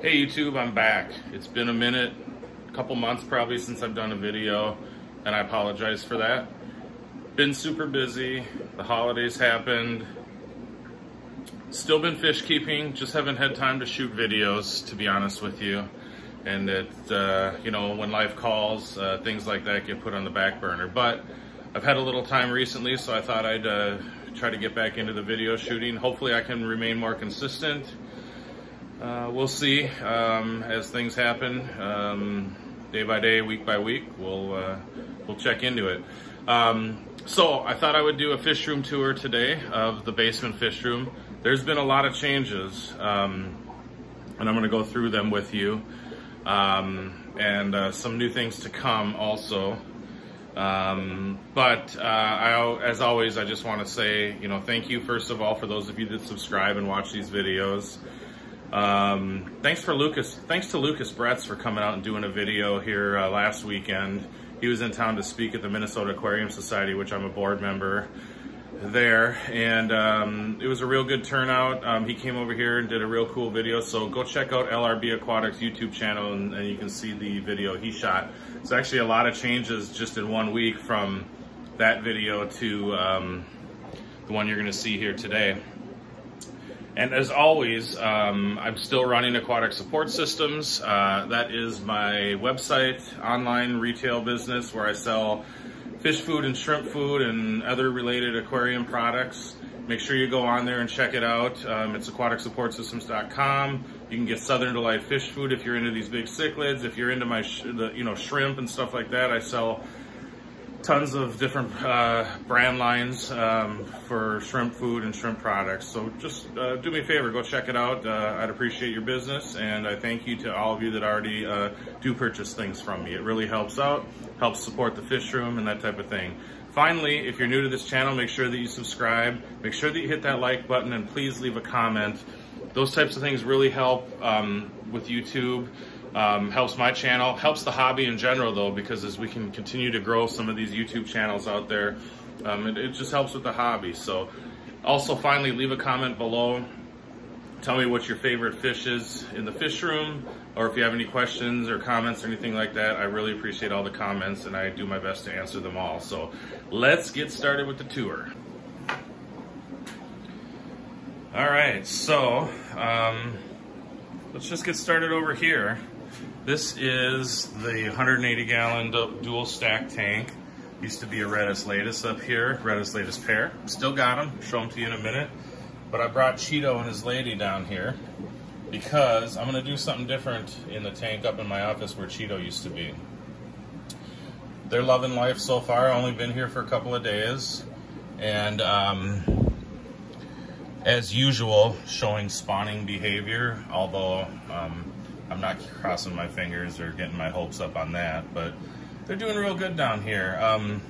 Hey YouTube, I'm back. It's been a minute, a couple months probably since I've done a video, and I apologize for that. Been super busy, the holidays happened, still been fish keeping, just haven't had time to shoot videos, to be honest with you. And it, uh, you know, when life calls, uh, things like that get put on the back burner. But I've had a little time recently, so I thought I'd uh, try to get back into the video shooting. Hopefully I can remain more consistent uh, we'll see um, as things happen, um, day by day, week by week. We'll uh, we'll check into it. Um, so I thought I would do a fish room tour today of the basement fish room. There's been a lot of changes, um, and I'm going to go through them with you, um, and uh, some new things to come also. Um, but uh, I, as always, I just want to say, you know, thank you first of all for those of you that subscribe and watch these videos. Um, thanks for Lucas. Thanks to Lucas Bretz for coming out and doing a video here uh, last weekend. He was in town to speak at the Minnesota Aquarium Society, which I'm a board member there, and um, it was a real good turnout. Um, he came over here and did a real cool video, so go check out LRB Aquatics YouTube channel, and, and you can see the video he shot. It's actually a lot of changes just in one week from that video to um, the one you're going to see here today. And as always, um, I'm still running Aquatic Support Systems. Uh, that is my website, online retail business where I sell fish food and shrimp food and other related aquarium products. Make sure you go on there and check it out. Um, it's aquaticsupportsystems.com. You can get Southern Delight fish food if you're into these big cichlids. If you're into my, the, you know, shrimp and stuff like that, I sell tons of different uh, brand lines um, for shrimp food and shrimp products. So just uh, do me a favor, go check it out. Uh, I'd appreciate your business, and I thank you to all of you that already uh, do purchase things from me. It really helps out, helps support the fish room and that type of thing. Finally, if you're new to this channel, make sure that you subscribe, make sure that you hit that like button, and please leave a comment. Those types of things really help um, with YouTube. Um, helps my channel, helps the hobby in general though, because as we can continue to grow some of these YouTube channels out there, um, it, it, just helps with the hobby. So also finally leave a comment below. Tell me what your favorite fish is in the fish room, or if you have any questions or comments or anything like that, I really appreciate all the comments and I do my best to answer them all. So let's get started with the tour. All right, so um, let's just get started over here. This is the 180 gallon dual stack tank. Used to be a Rettus Laetus up here, Rettus Laetus pair. Still got them, show them to you in a minute. But I brought Cheeto and his lady down here because I'm gonna do something different in the tank up in my office where Cheeto used to be. They're loving life so far, only been here for a couple of days. And um, as usual, showing spawning behavior, although um, I'm not crossing my fingers or getting my hopes up on that, but they're doing real good down here. Um,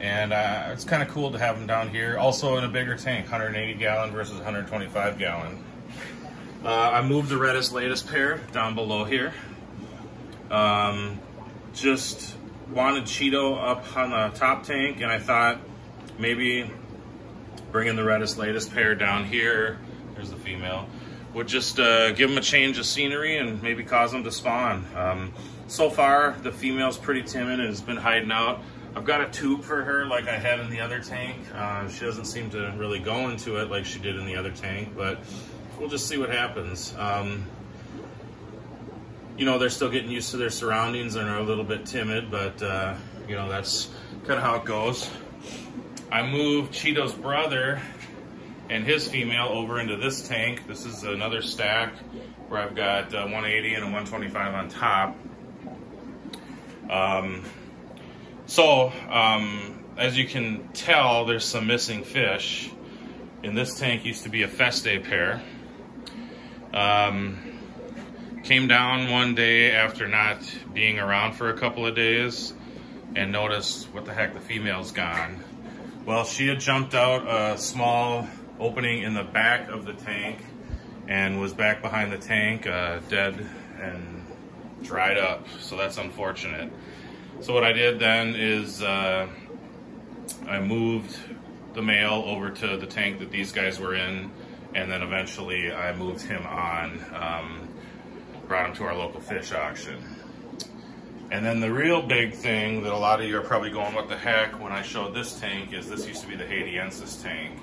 and uh, it's kind of cool to have them down here. Also in a bigger tank, 180 gallon versus 125 gallon. Uh, I moved the Rettus latest pair down below here. Um, just wanted Cheeto up on the top tank, and I thought maybe bringing the Rettus latest pair down here. There's the female would just uh, give them a change of scenery and maybe cause them to spawn. Um, so far, the female's pretty timid and has been hiding out. I've got a tube for her like I had in the other tank. Uh, she doesn't seem to really go into it like she did in the other tank, but we'll just see what happens. Um, you know, they're still getting used to their surroundings and are a little bit timid, but, uh, you know, that's kind of how it goes. I moved Cheeto's brother and his female over into this tank. This is another stack where I've got uh, 180 and a 125 on top. Um, so, um, as you can tell, there's some missing fish. In this tank used to be a Festae pair. Um, came down one day after not being around for a couple of days and noticed, what the heck, the female's gone. Well, she had jumped out a small opening in the back of the tank and was back behind the tank, uh, dead and dried up. So that's unfortunate. So what I did then is uh, I moved the male over to the tank that these guys were in and then eventually I moved him on, um, brought him to our local fish auction. And then the real big thing that a lot of you are probably going, what the heck, when I showed this tank is this used to be the Haitiensis tank.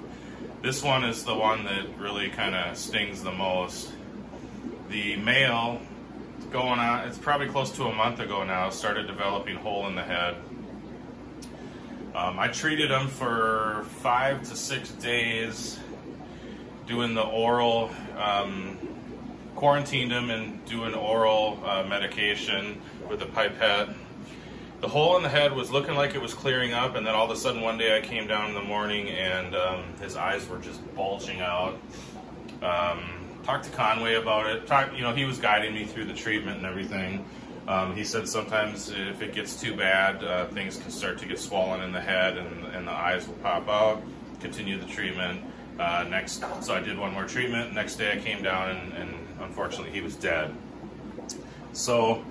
This one is the one that really kind of stings the most. The male, going on, it's probably close to a month ago now, started developing hole in the head. Um, I treated him for five to six days, doing the oral, um, quarantined him and doing oral uh, medication with a pipette. The hole in the head was looking like it was clearing up, and then all of a sudden one day I came down in the morning and um, his eyes were just bulging out. Um, talked to Conway about it. Talk, you know, he was guiding me through the treatment and everything. Um, he said sometimes if it gets too bad, uh, things can start to get swollen in the head and, and the eyes will pop out. Continue the treatment. Uh, next, so I did one more treatment. Next day I came down and, and unfortunately he was dead. So,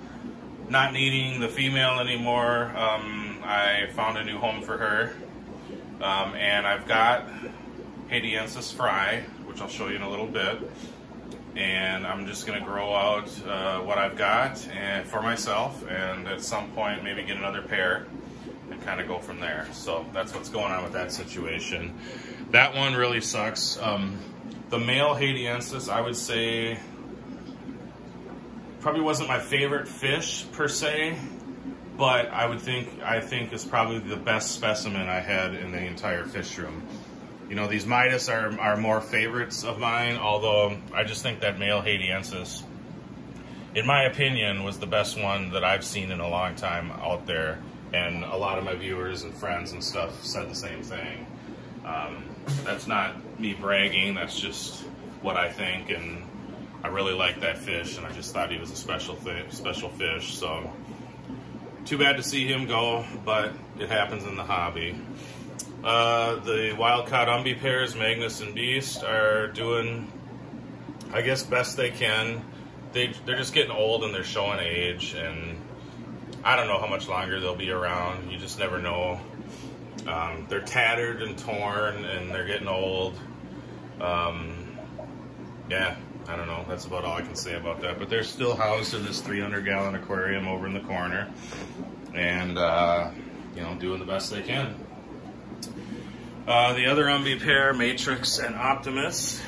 not needing the female anymore, um, I found a new home for her. Um, and I've got Haitiensis fry, which I'll show you in a little bit and I'm just going to grow out uh, what I've got and for myself and at some point maybe get another pair and kind of go from there. So that's what's going on with that situation. That one really sucks. Um, the male Haitiensis, I would say, probably wasn't my favorite fish per se, but I would think I think is probably the best specimen I had in the entire fish room. You know, these Midas are, are more favorites of mine, although I just think that male Haitiensis, in my opinion, was the best one that I've seen in a long time out there. And a lot of my viewers and friends and stuff said the same thing. Um, that's not me bragging, that's just what I think. And I really like that fish, and I just thought he was a special, special fish. So, too bad to see him go, but it happens in the hobby. Uh, the wild caught umbi pairs, Magnus and Beast, are doing, I guess, best they can. They they're just getting old and they're showing age, and I don't know how much longer they'll be around. You just never know. Um, they're tattered and torn, and they're getting old. Um, yeah, I don't know. That's about all I can say about that. But they're still housed in this 300 gallon aquarium over in the corner, and uh, you know, doing the best they can. Uh, the other umbi pair, Matrix and Optimus.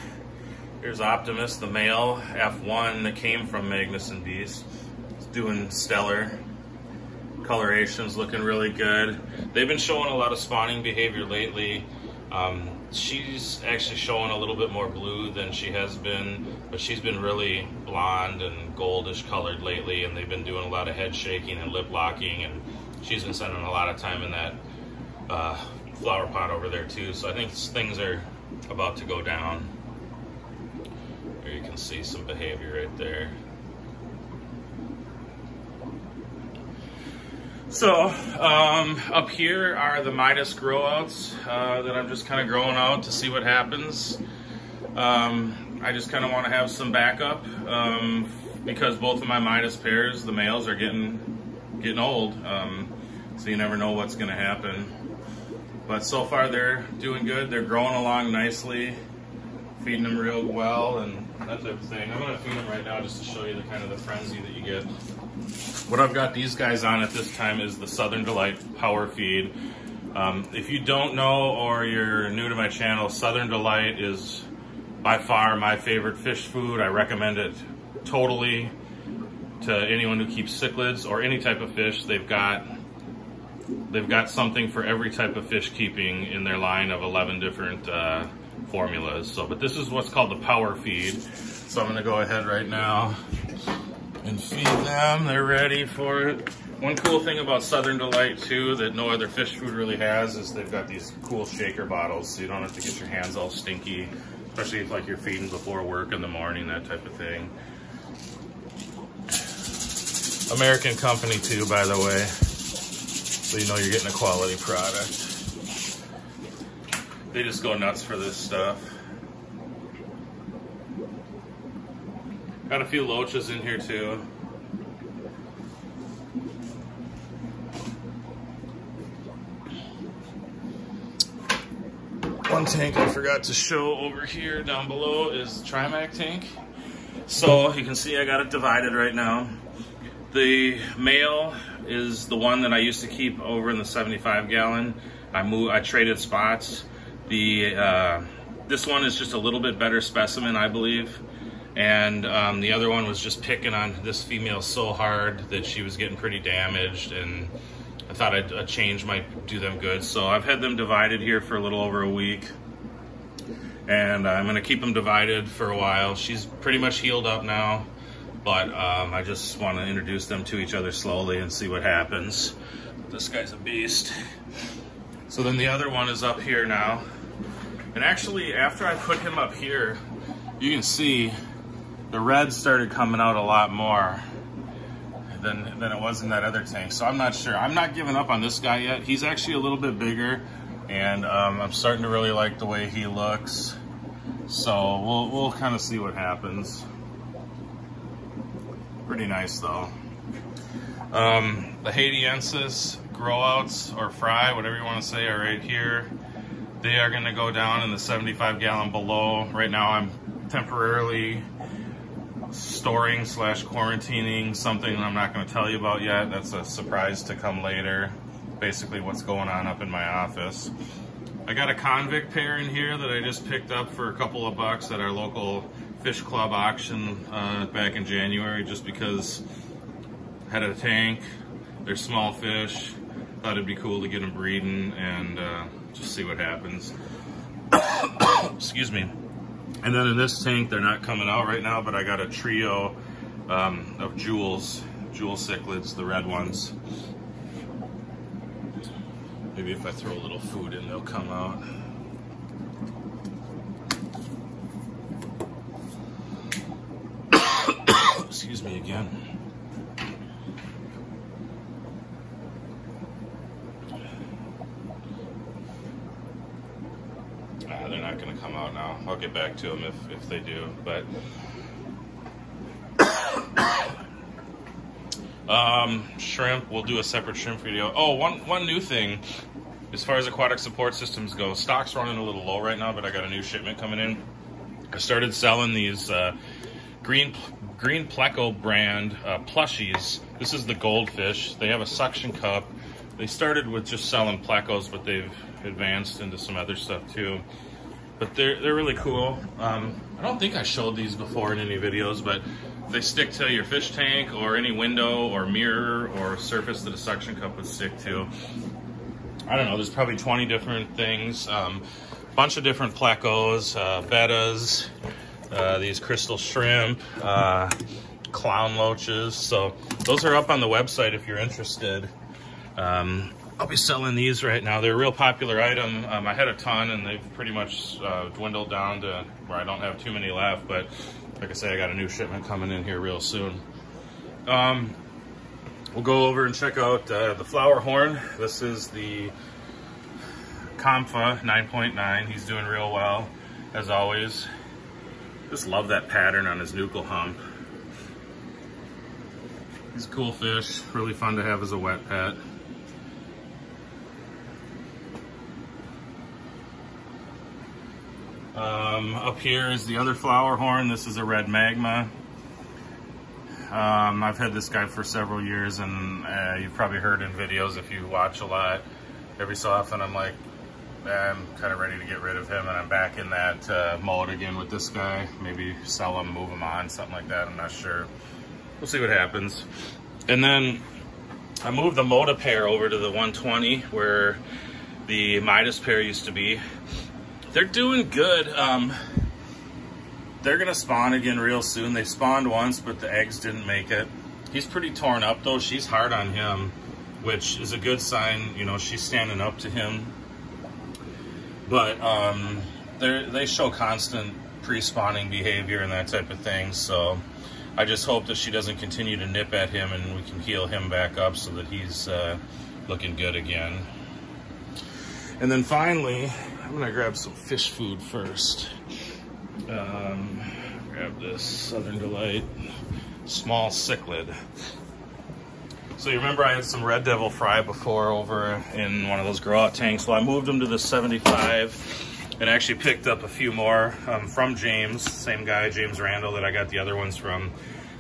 Here's Optimus, the male F1 that came from Magnus and Beast. It's doing stellar. Coloration's looking really good. They've been showing a lot of spawning behavior lately. Um, she's actually showing a little bit more blue than she has been, but she's been really blonde and goldish colored lately, and they've been doing a lot of head shaking and lip locking, and she's been spending a lot of time in that uh, flower pot over there too. So I think things are about to go down. There you can see some behavior right there. So um, up here are the Midas growouts uh, that I'm just kind of growing out to see what happens. Um, I just kind of want to have some backup um, because both of my Midas pairs, the males, are getting getting old. Um, so you never know what's going to happen. But so far they're doing good. They're growing along nicely, feeding them real well and that type of thing. I'm gonna feed them right now just to show you the kind of the frenzy that you get. What I've got these guys on at this time is the Southern Delight Power Feed. Um, if you don't know or you're new to my channel, Southern Delight is by far my favorite fish food. I recommend it totally to anyone who keeps cichlids or any type of fish. They've got they've got something for every type of fish keeping in their line of 11 different uh, formulas. So, but this is what's called the power feed. So I'm gonna go ahead right now and feed them. They're ready for it. One cool thing about Southern Delight too that no other fish food really has is they've got these cool shaker bottles so you don't have to get your hands all stinky, especially if like you're feeding before work in the morning, that type of thing. American company too, by the way so you know you're getting a quality product. They just go nuts for this stuff. Got a few loaches in here too. one tank I forgot to show over here down below is the Trimac tank. So you can see I got it divided right now. The male is the one that I used to keep over in the 75 gallon. I moved, I traded spots. The uh, this one is just a little bit better specimen, I believe. And um, the other one was just picking on this female so hard that she was getting pretty damaged and I thought a change might do them good. So I've had them divided here for a little over a week. And I'm gonna keep them divided for a while. She's pretty much healed up now, but um, I just wanna introduce them to each other slowly and see what happens. This guy's a beast. So then the other one is up here now. And actually, after I put him up here, you can see the red started coming out a lot more than, than it was in that other tank. So I'm not sure. I'm not giving up on this guy yet. He's actually a little bit bigger and um, I'm starting to really like the way he looks. So we'll, we'll kind of see what happens. Pretty nice though. Um, the Haitiensis growouts or fry, whatever you want to say, are right here. They are going to go down in the 75 gallon below. Right now I'm temporarily storing slash quarantining something I'm not going to tell you about yet. That's a surprise to come later. Basically what's going on up in my office. I got a convict pair in here that I just picked up for a couple of bucks at our local fish club auction uh, back in January just because I had a tank, they're small fish, thought it'd be cool to get them breeding and uh, just see what happens. Excuse me. And then in this tank, they're not coming out right now, but I got a trio um, of jewels, jewel cichlids, the red ones. Maybe if I throw a little food in, they'll come out. Excuse me again. come out now. I'll get back to them if, if they do. But um, shrimp, we'll do a separate shrimp video. Oh, one one new thing. As far as aquatic support systems go, stock's running a little low right now, but I got a new shipment coming in. I started selling these uh, green green Pleco brand uh, plushies. This is the goldfish. They have a suction cup. They started with just selling Plecos, but they've advanced into some other stuff too but they're, they're really cool. Um, I don't think I showed these before in any videos, but they stick to your fish tank or any window or mirror or surface that a suction cup would stick to. I don't know, there's probably 20 different things. Um, bunch of different plecos, uh, bettas, uh, these crystal shrimp, uh, clown loaches. So those are up on the website if you're interested. Um, I'll be selling these right now. They're a real popular item. Um, I had a ton and they've pretty much uh, dwindled down to where I don't have too many left. But like I say, I got a new shipment coming in here real soon. Um, we'll go over and check out uh, the flower horn. This is the Comfa 9.9. He's doing real well, as always. Just love that pattern on his nuchal hump. He's a cool fish, really fun to have as a wet pet. Um, up here is the other flower horn. This is a red magma. Um, I've had this guy for several years and uh, you've probably heard in videos if you watch a lot. Every so often I'm like, I'm kind of ready to get rid of him and I'm back in that uh, mode again with this guy. Maybe sell him, move him on, something like that. I'm not sure. We'll see what happens. And then I moved the Moda pair over to the 120 where the Midas pair used to be. They're doing good. Um, they're gonna spawn again real soon. They spawned once, but the eggs didn't make it. He's pretty torn up though. She's hard on him, which is a good sign. You know, she's standing up to him. But um, they show constant pre-spawning behavior and that type of thing. So I just hope that she doesn't continue to nip at him and we can heal him back up so that he's uh, looking good again. And then finally, I'm gonna grab some fish food first. Um, grab this Southern Delight small cichlid. So you remember I had some Red Devil fry before over in one of those grow out tanks. Well, I moved them to the 75 and actually picked up a few more um, from James, same guy, James Randall, that I got the other ones from.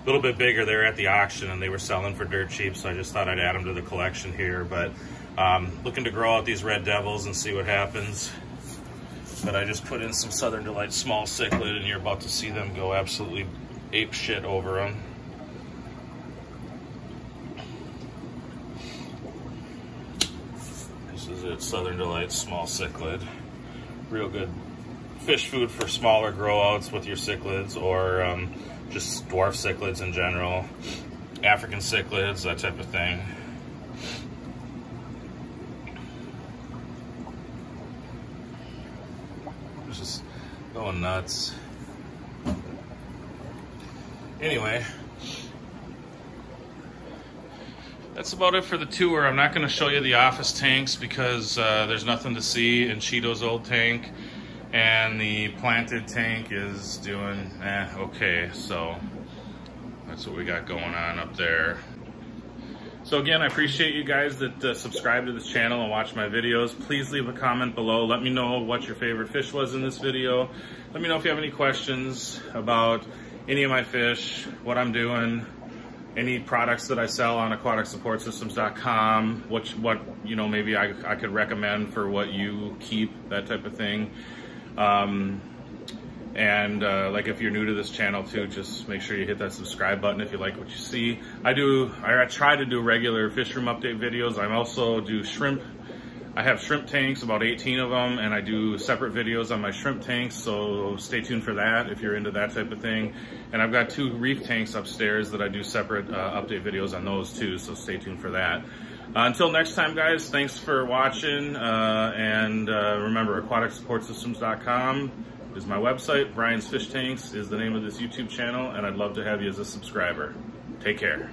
A little bit bigger, they were at the auction and they were selling for dirt cheap, so I just thought I'd add them to the collection here. But um, looking to grow out these Red Devils and see what happens. But I just put in some Southern Delight small cichlid and you're about to see them go absolutely ape shit over them. This is it, Southern Delight small cichlid. Real good fish food for smaller grow outs with your cichlids or um, just dwarf cichlids in general, African cichlids, that type of thing. Just going nuts. Anyway, that's about it for the tour. I'm not going to show you the office tanks because uh, there's nothing to see in Cheeto's old tank. And the planted tank is doing eh, okay. So that's what we got going on up there. So again, I appreciate you guys that uh, subscribe to this channel and watch my videos. Please leave a comment below. Let me know what your favorite fish was in this video. Let me know if you have any questions about any of my fish, what I'm doing, any products that I sell on aquaticsupportsystems.com, which what you know maybe I, I could recommend for what you keep, that type of thing. Um, and uh, like if you're new to this channel too, just make sure you hit that subscribe button if you like what you see. I do, I try to do regular fish room update videos. I also do shrimp I have shrimp tanks, about 18 of them, and I do separate videos on my shrimp tanks, so stay tuned for that if you're into that type of thing. And I've got two reef tanks upstairs that I do separate uh, update videos on those too, so stay tuned for that. Uh, until next time, guys, thanks for watching, uh, and uh, remember, aquaticsupportsystems.com is my website. Brian's Fish Tanks is the name of this YouTube channel, and I'd love to have you as a subscriber. Take care.